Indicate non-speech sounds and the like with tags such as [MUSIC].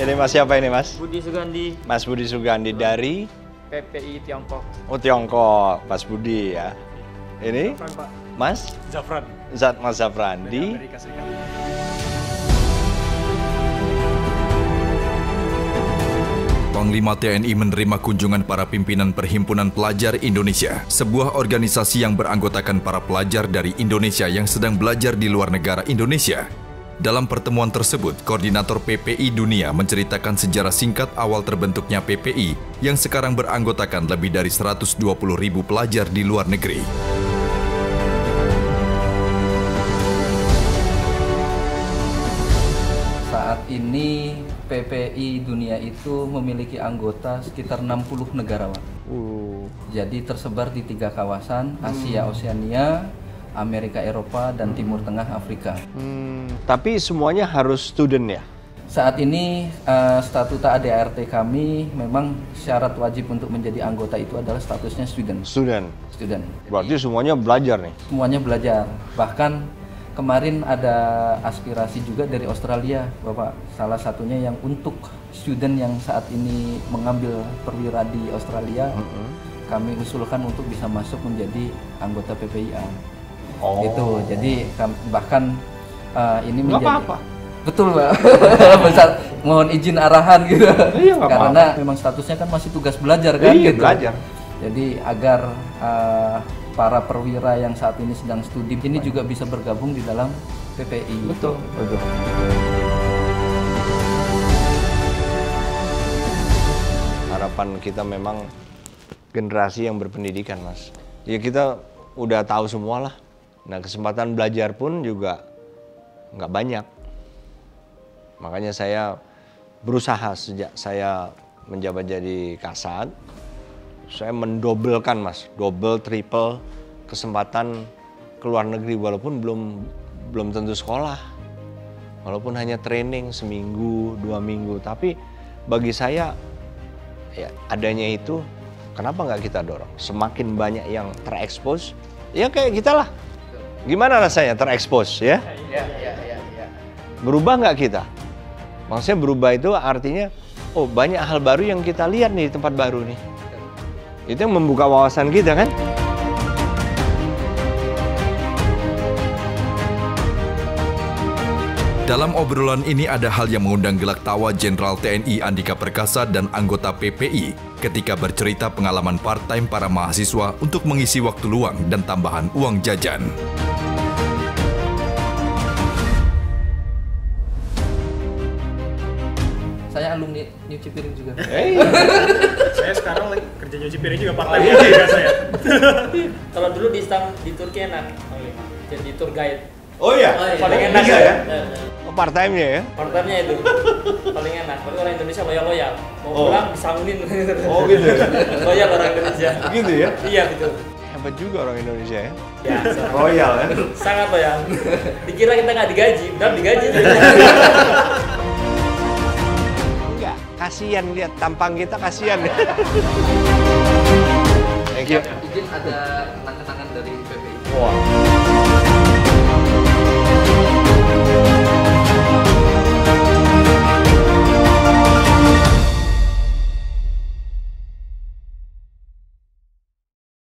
Ini Mas siapa ini Mas? Budi Sugandi, Mas Budi Sugandi dari PPI Tiongkok. oh, Tiongkok, Mas Budi ya. Ini Pak. Mas Zafran Zat Mas Zafran di Amerika Serikat. Panglima TNI menerima kunjungan para pimpinan Perhimpunan Pelajar Indonesia, sebuah organisasi yang beranggotakan para pelajar dari Indonesia yang sedang belajar di luar negara Indonesia. Dalam pertemuan tersebut, Koordinator PPI Dunia menceritakan sejarah singkat awal terbentuknya PPI yang sekarang beranggotakan lebih dari 120 ribu pelajar di luar negeri. Saat ini PPI dunia itu memiliki anggota sekitar 60 negara, Pak. Jadi tersebar di tiga kawasan, Asia, Oseania, Amerika, Eropa, dan Timur Tengah Afrika. Hmm, tapi semuanya harus student ya. Saat ini eh, statuta ADART kami memang syarat wajib untuk menjadi anggota itu adalah statusnya student. Student. Student. Berarti semuanya belajar nih. Semuanya belajar. Bahkan kemarin ada aspirasi juga dari Australia, Bapak. Salah satunya yang untuk student yang saat ini mengambil perwira di Australia, kami usulkan untuk bisa masuk menjadi anggota PPIA. Oh. Gitu. Jadi bahkan uh, ini Nggak menjadi apa-apa. Betul, Pak. [LAUGHS] Besar, mohon izin arahan gitu. Iya, Karena memang statusnya kan masih tugas belajar kan Iya, gitu. belajar. Jadi agar uh, para perwira yang saat ini sedang studi ini juga bisa bergabung di dalam PPI. Betul, betul. Harapan kita memang generasi yang berpendidikan, Mas. Ya kita udah tahu semua lah. Nah kesempatan belajar pun juga nggak banyak. Makanya saya berusaha sejak saya menjabat jadi kasat, saya mendobelkan mas, double, triple kesempatan ke luar negeri walaupun belum belum tentu sekolah, walaupun hanya training seminggu dua minggu, tapi bagi saya ya adanya itu kenapa nggak kita dorong? Semakin banyak yang terekspos, ya kayak kita lah. Gimana rasanya terekspos ya? Ya, ya, ya, ya. Berubah nggak kita? Maksudnya berubah itu artinya, oh banyak hal baru yang kita lihat nih di tempat baru nih. Itu yang membuka wawasan kita kan? Dalam obrolan ini ada hal yang mengundang gelak tawa Jenderal TNI Andika Perkasa dan anggota PPI ketika bercerita pengalaman part-time para mahasiswa untuk mengisi waktu luang dan tambahan uang jajan. Alumni nyuci piring juga. Eh, [LAUGHS] Saya sekarang lagi kerja nyuci piring juga part time juga saya. [LAUGHS] Kalau dulu di stang di Turki enak, jadi tour guide. oh ya, Paling Oh, enak bisa ya? Eh, Oh, part time-nya ya? Partnernya itu paling enak. Tapi orang Indonesia loyal loyal. Mau Oh. pulang disanggunin. Oh gitu ya? [LAUGHS] loyal orang Indonesia. gitu ya? Iya betul. Hebat juga orang Indonesia ya? Ya, sangat- Royal ya? sangat loyal. Dikira kita nggak digaji, benar digaji. Kasihan lihat tampang kita kasihan ya. Thank you. Izin ada kenang-kenangan dari PPI. Wah.